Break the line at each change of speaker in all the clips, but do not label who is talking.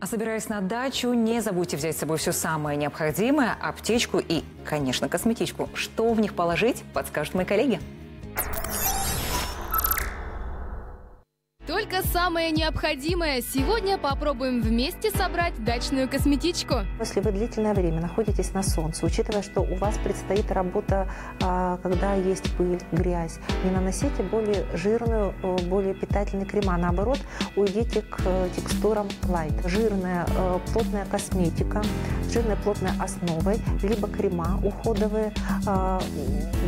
А собираясь на дачу, не забудьте взять с собой все самое необходимое, аптечку и, конечно, косметичку. Что в них положить, подскажут мои коллеги.
Только самое необходимое. Сегодня попробуем вместе собрать дачную косметичку.
Если вы длительное время находитесь на солнце, учитывая, что у вас предстоит работа, а, когда есть пыль, грязь, не наносите более жирную, э, более питательный крема. Наоборот, уйдите к э, текстурам light. Жирная, э, плотная косметика, жирной плотной основой, либо крема уходовые а,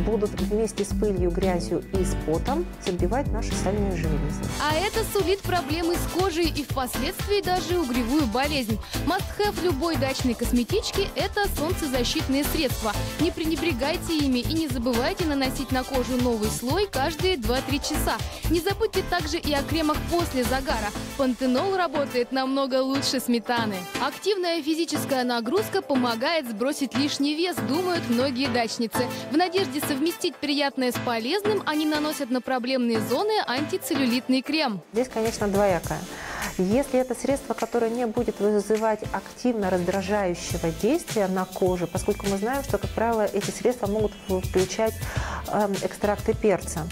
будут вместе с пылью, грязью и с потом забивать наши сальные железы.
А это сулит проблемы с кожей и впоследствии даже угревую болезнь. Must-have любой дачной косметички – это солнцезащитные средства. Не пренебрегайте ими и не забывайте наносить на кожу новый слой каждые 2-3 часа. Не забудьте также и о кремах после загара. Пантенол работает намного лучше сметаны. Активная физическая нагрузка помогает сбросить лишний вес, думают многие дачницы. В надежде совместить приятное с полезным, они наносят на проблемные зоны антицеллюлитный крем.
Здесь, конечно, двоякое. Если это средство, которое не будет вызывать активно раздражающего действия на коже, поскольку мы знаем, что, как правило, эти средства могут включать э, экстракты перца.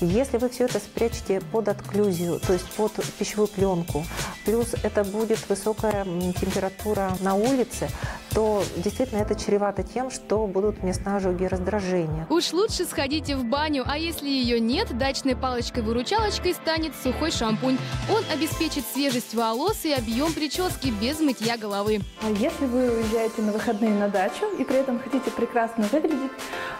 Если вы все это спрячете под отклюзию, то есть под пищевую пленку, плюс это будет высокая температура на улице, то действительно это чревато тем, что будут местные ожоги и раздражения.
Уж лучше сходите в баню, а если ее нет, дачной палочкой-выручалочкой станет сухой шампунь. Он обеспечит свежесть волос и объем прически без мытья головы.
А Если вы уезжаете на выходные на дачу и при этом хотите прекрасно выглядеть,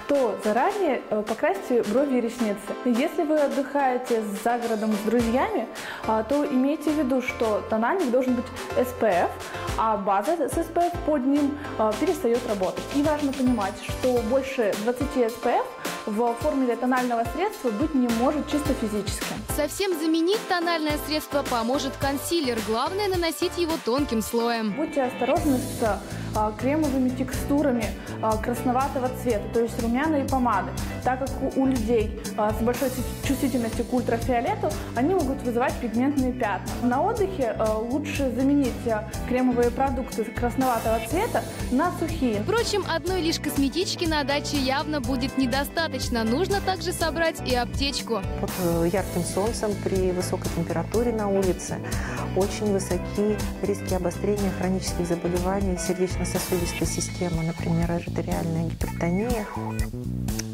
то заранее э, покрасьте брови и ресницы. Если вы отдыхаете за городом с друзьями, а, то имейте в виду, что тональник должен быть SPF, а база с SPF под ним а, перестает работать. И важно понимать, что больше 20 SPF в формуле тонального средства быть не может чисто физически.
Совсем заменить тональное средство поможет консилер. Главное наносить его тонким слоем.
Будьте осторожны с кремовыми текстурами а, красноватого цвета, то есть румяна и помады, так как у, людей а, с большой чувствительностью к ультрафиолету они могут вызывать пигментные пятна. На отдыхе а, лучше заменить а, кремовые продукты красноватого цвета на сухие.
Впрочем, одной лишь косметички на даче явно будет недостаточно. Нужно также собрать и аптечку.
Под э, ярким солнцем при высокой температуре на улице очень высоки риски обострения хронических заболеваний сердечно-сосудистой системы, например, артериальная гипертония.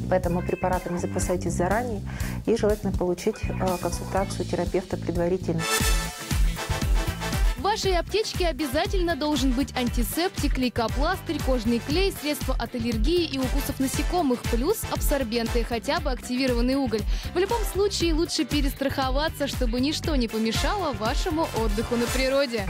Поэтому препаратами запасайтесь заранее и желательно получить э, консультацию терапевта предварительно.
В вашей аптечке обязательно должен быть антисептик, лейкопластырь, кожный клей, средства от аллергии и укусов насекомых, плюс абсорбенты, хотя бы активированный уголь. В любом случае лучше перестраховаться, чтобы ничто не помешало вашему отдыху на природе.